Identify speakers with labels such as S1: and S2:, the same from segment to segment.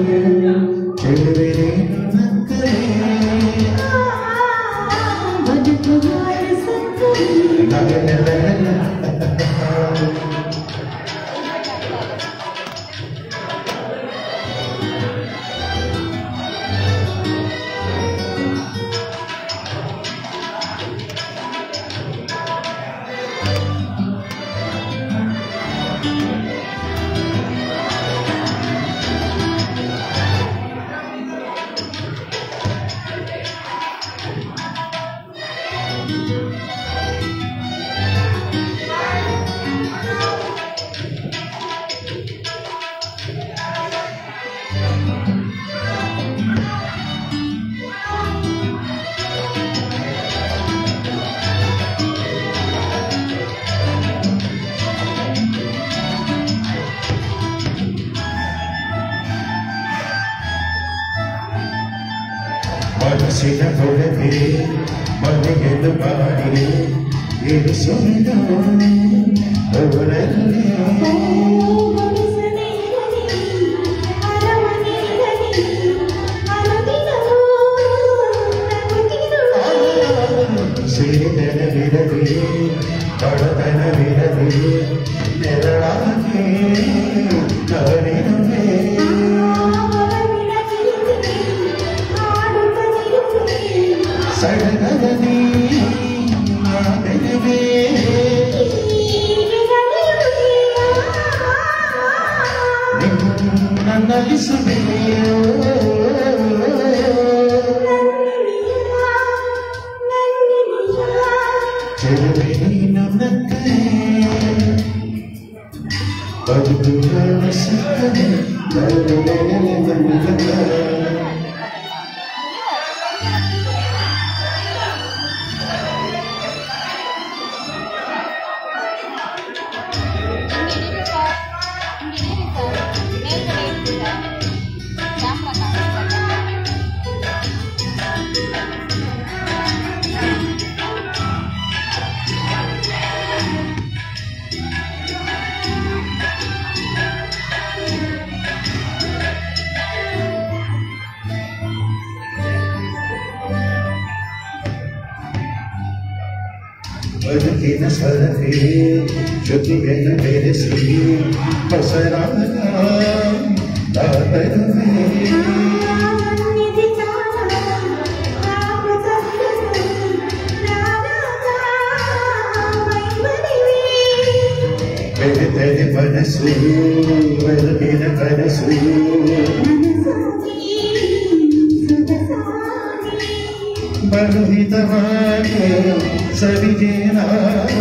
S1: doo doo சில பொழுது மலையது பாடினே இது சொந்தம் அவரல்லே சிறிதன விரவி தடதன விரவி நிரளாகே தரிதம் But you can't sit there. سكينة سرابين جدي من فلسطين بصر عالم لا بلوين Benim benim bana suyu, benim benim bana പരുഹിതമാകും സവിജയനാകും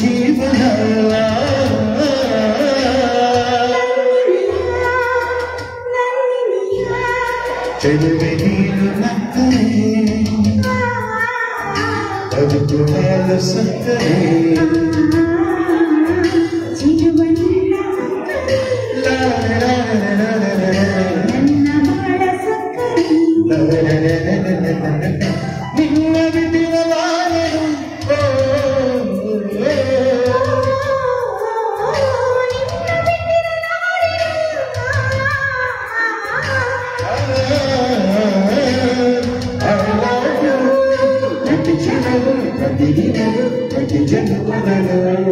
S1: ജീവന ചെലുവിനീരുണക്കേ അതുപോലെ സക്കരേ did you know? What you tell me when I know?